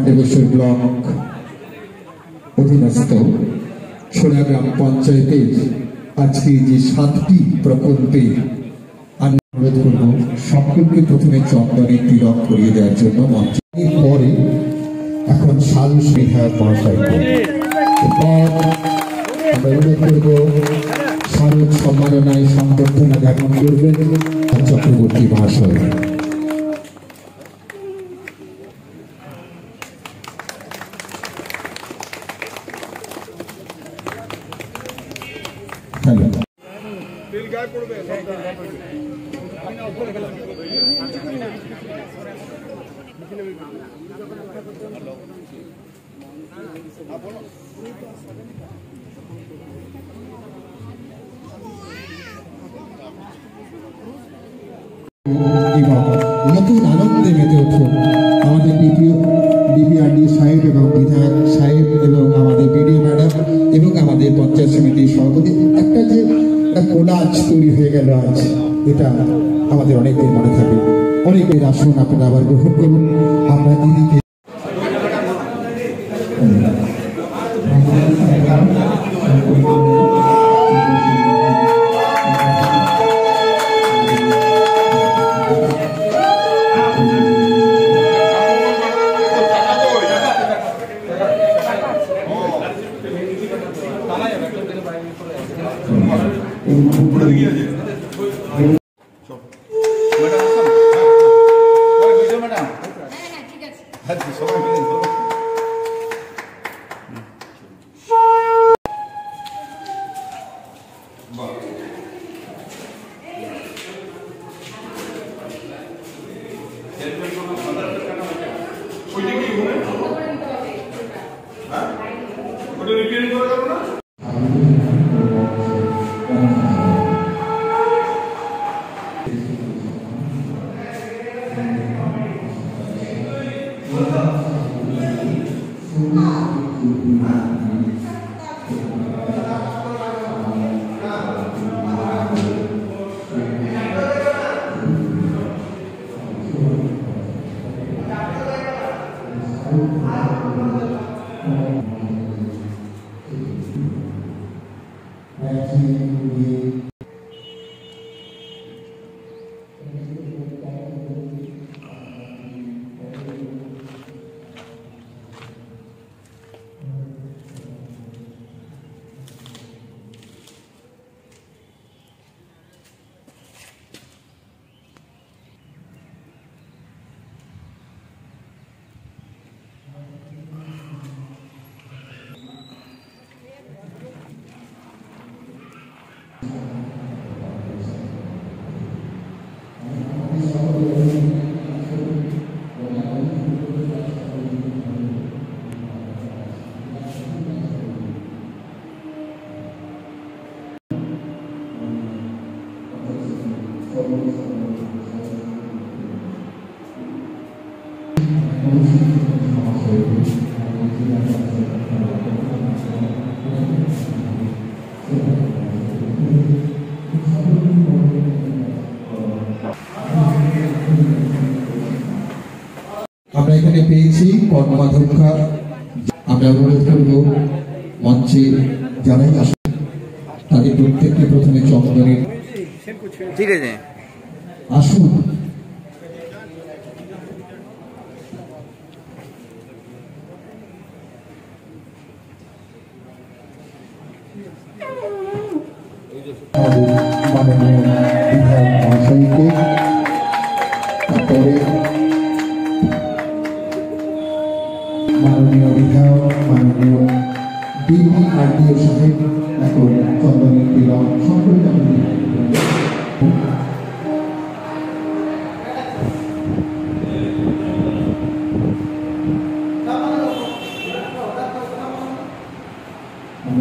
Pandabeswar block অধীনস্থ সোনাগ্রাম পঞ্চায়েতের আজকে যে সাতটি প্রকল্পে আমি অনুরোধ করব সকলকে প্রথমে চন্দনের তিলক করিয়ে দেওয়ার জন্য মঞ্চে। পরে এখন সাল বিধায়ক মহাশয়কে। সম্মাননায় সংবর্ধনা জ্ঞাপন করবেন চক্রবর্তী মহাশয়। এবং নতুন আনন্দে মেতে উঠুন পঞ্চায়েত সমিতির সভাপতি। একটা যে একটা কোলাজ তৈরি হয়ে গেল আজ, এটা আমাদের অনেকের মনে থাকে অনেকের আসুন আপনারা আবার গ্রহণ করুন। আমরা 한지 소금이 너무. 뭐. আমরা এখানে পেয়েছি কর্মাধ্যক্ষা আমরা অনুরোধ করব মঞ্চে যারাই আসেন, তাদের প্রত্যেককে প্রথমে চন্দনের ঠিক আছে। আসুন আমাদের মাননীয় বিধায়ক মহাশয়কে তারপরে মাননীয় বিধায়ক মাননীয় ডিবি আরডিও সাহেব এখন চন্দনের তিলক সকলকে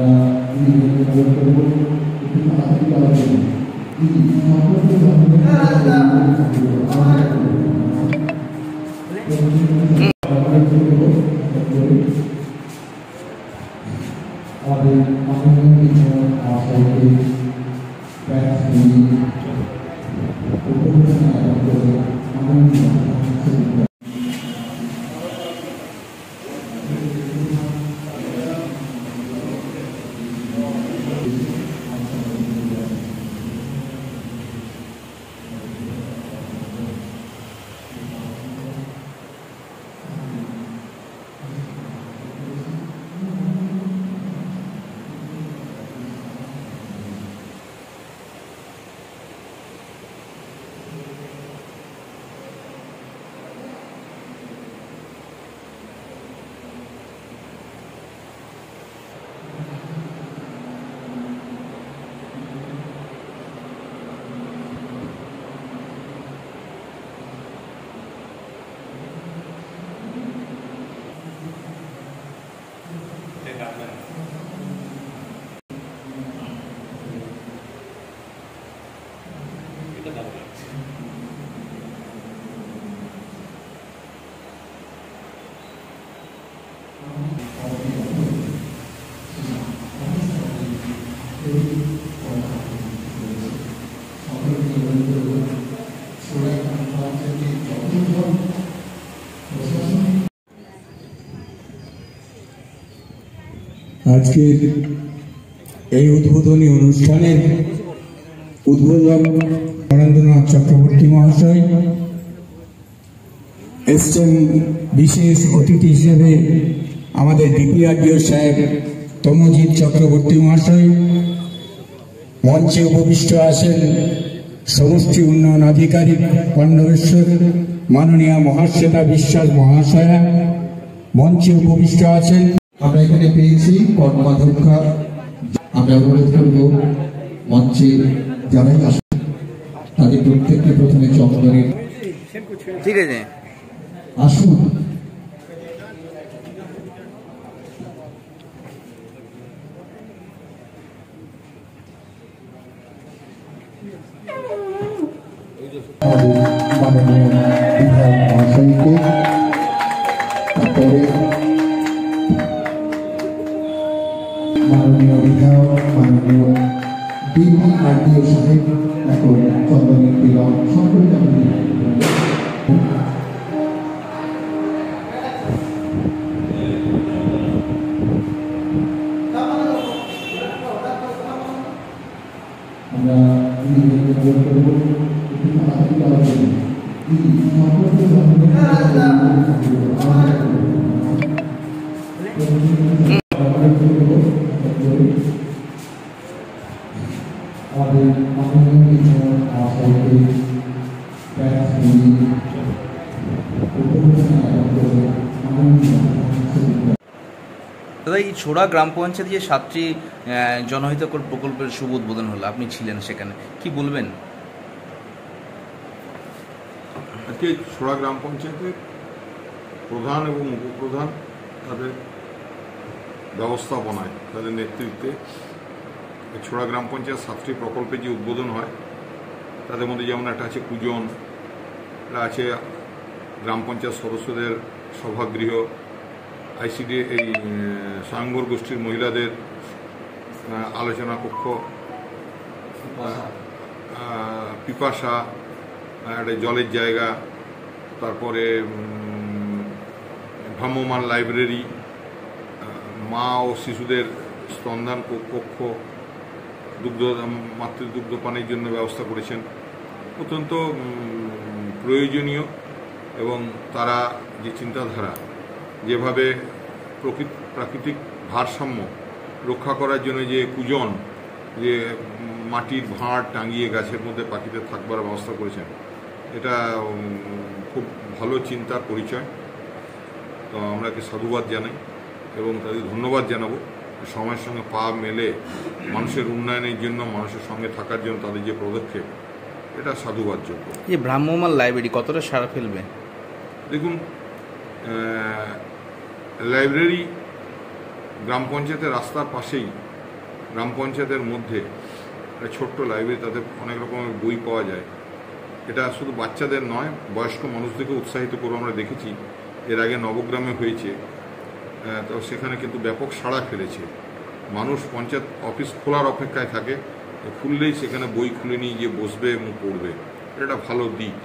আমি আমরা আজকের এই উদ্বোধনী অনুষ্ঠানের উদ্বোধক নরেন্দ্রনাথ চক্রবর্তী মহাশয় এসছেন বিশেষ অতিথি হিসেবে আমাদের ডিপিআরডিও সাহেব তমজিৎ চক্রবর্তী মহাশয়। মঞ্চে উপবিষ্ট আছেন সমষ্টি উন্নয়ন আধিকারিক পণ্ডবেশ্বর, মাননীয় মহাশ্বেতা বিশ্বাস মহাশয়া। মঞ্চে উপবিষ্ট আছেন আমরা এখানে পেয়েছি কর্মাধ্যক্ষা আমরা অনুরোধ করব মঞ্চে যারাই আসেন তাদের প্রত্যেককে প্রথমে চন্দনের ঠিক আছে। আসুন। মাননীয় বিধায়ক মহাশয়কে ডিবি আরডিও সাহেব এখন চন্দনের তিলক সকলকে আমি আমরা নিজেদের জোর করব একটু তাড়াতাড়ি করা যাবে দিদি সকলকে আমাদের ছোড়া গ্রাম পঞ্চায়েতে যে সাতটি জনহিতকর প্রকল্পের শুভ উদ্বোধন হলো, আপনি ছিলেন সেখানে। কি বলবেন? আজকে ছোড়া গ্রাম পঞ্চায়েতের প্রধান এবং উপপ্রধান তাদের ব্যবস্থাপনায়, তাদের নেতৃত্বে ছোড়া গ্রাম পঞ্চায়েত সাতটি প্রকল্পে যে উদ্বোধন হয়, তাদের মধ্যে যেমন একটা আছে কুজন, একটা আছে গ্রাম পঞ্চায়েত সদস্যদের সভাগৃহ আইসিডি এই স্বয়ংবর গোষ্ঠীর মহিলাদের আলোচনা কক্ষ পিপাসা। একটা জলের জায়গা তারপরে ভ্রাম্যমান লাইব্রেরি মা ও শিশুদের স্তন্দান ক- কক্ষ দুগ্ধ মাতৃদুগ্ধ পানির জন্য ব্যবস্থা করেছেন। অত্যন্ত প্রয়োজনীয় এবং তারা যে চিন্তাধারা যেভাবে প্রকৃত প্রাকৃতিক ভারসাম্য রক্ষা করার জন্য যে কুজন যে মাটির ভাঁড় টাঙিয়ে গাছের মধ্যে পাখিদের থাকবার ব্যবস্থা করেছেন এটা খুব ভালো চিন্তার পরিচয়। তো আমরা কি সাধুবাদ জানাই এবং তাদের ধন্যবাদ জানাব। সময়ের সঙ্গে পা মেলে মানুষের উন্নয়নের জন্য মানুষের সঙ্গে থাকার জন্য তাদের যে পদক্ষেপ এটা সাধুবাদযোগ্য। এই ভ্রাম্যমান লাইব্রেরি কতটা সারা ফেলবে? দেখুন লাইব্রেরি গ্রাম পঞ্চায়েতের রাস্তার পাশেই, গ্রাম পঞ্চায়েতের মধ্যে একটা ছোট্ট লাইব্রেরি, তাতে অনেক রকমের বই পাওয়া যায়। এটা শুধু বাচ্চাদের নয়, বয়স্ক মানুষদেরকে উৎসাহিত করে আমরা দেখেছি। এর আগে নবগ্রামে হয়েছে। তো সেখানে কিন্তু ব্যাপক সাড়া ফেলেছে। মানুষ পঞ্চায়েত অফিস খোলার অপেক্ষায় থাকে খুললেই সেখানে বই খুলে নিয়ে গিয়ে বসবে এবং পড়বে। এটা ভালো দিক।